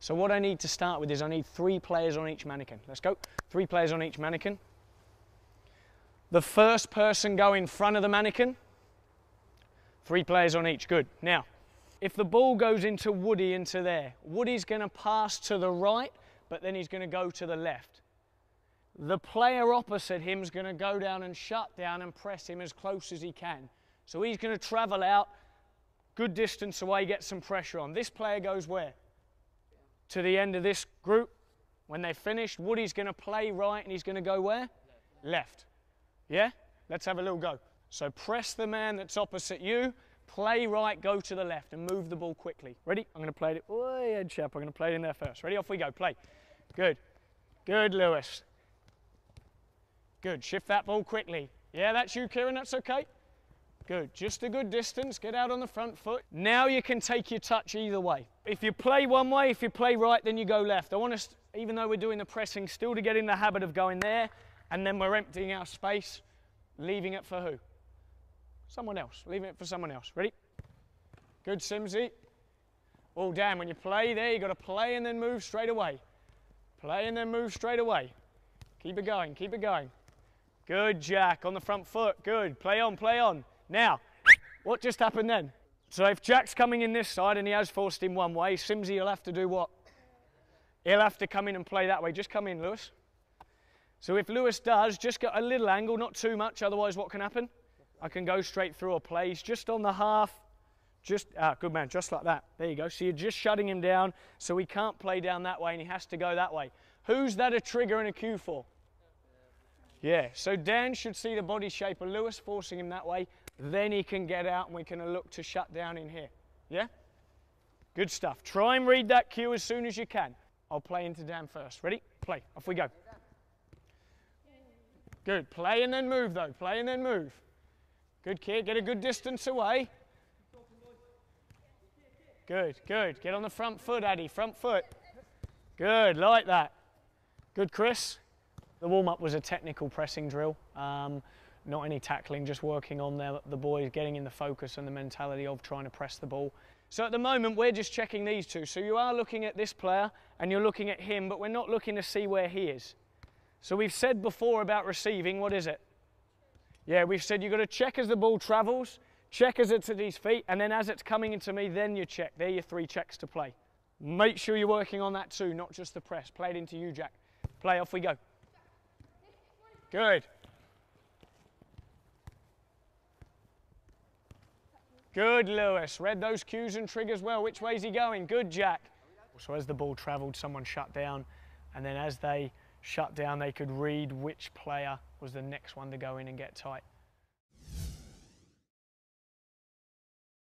So what I need to start with is I need three players on each mannequin. Let's go. Three players on each mannequin. The first person go in front of the mannequin. Three players on each. Good. Now, if the ball goes into Woody into there, Woody's going to pass to the right, but then he's going to go to the left. The player opposite him is going to go down and shut down and press him as close as he can. So he's going to travel out good distance away, get some pressure on. This player goes where? To the end of this group. When they're finished, Woody's going to play right and he's going to go where? Left. Yeah? Let's have a little go. So press the man that's opposite you, play right, go to the left and move the ball quickly. Ready? I'm going to play it. Oh, yeah, chap. I'm going to play it in there first. Ready? Off we go. Play. Good. Good, Lewis. Good. Shift that ball quickly. Yeah, that's you, Kieran. That's okay. Good. Just a good distance. Get out on the front foot. Now you can take your touch either way. If you play one way, if you play right, then you go left. I want us, even though we're doing the pressing, still to get in the habit of going there, and then we're emptying our space, leaving it for who? Someone else. Leaving it for someone else. Ready? Good, Simsy. Oh, damn. When you play there, you've got to play and then move straight away. Play and then move straight away. Keep it going. Keep it going. Good, Jack. On the front foot. Good. Play on, play on. Now, what just happened then? So if Jack's coming in this side and he has forced him one way, Simsy will have to do what? He'll have to come in and play that way. Just come in, Lewis. So if Lewis does, just get a little angle, not too much, otherwise what can happen? I can go straight through a place just on the half. Just, ah, good man, just like that. There you go. So you're just shutting him down so he can't play down that way and he has to go that way. Who's that a trigger and a cue for? Yeah, so Dan should see the body shape of Lewis forcing him that way. Then he can get out and we can look to shut down in here. Yeah? Good stuff. Try and read that cue as soon as you can. I'll play into Dan first. Ready? Play. Off we go. Good. Play and then move, though. Play and then move. Good kid. Get a good distance away. Good, good. Get on the front foot, Addy. Front foot. Good, like that. Good, Chris. The warm-up was a technical pressing drill. Um, not any tackling, just working on the, the boys, getting in the focus and the mentality of trying to press the ball. So at the moment, we're just checking these two. So you are looking at this player and you're looking at him, but we're not looking to see where he is. So we've said before about receiving, what is it? Yeah, we've said you've got to check as the ball travels, check as it's at his feet, and then as it's coming into me, then you check. There are your three checks to play. Make sure you're working on that too, not just the press. Play it into you, Jack. Play, off we go. Good. Good, Lewis. Read those cues and triggers well. Which way is he going? Good, Jack. So as the ball travelled, someone shut down, and then as they shut down, they could read which player was the next one to go in and get tight.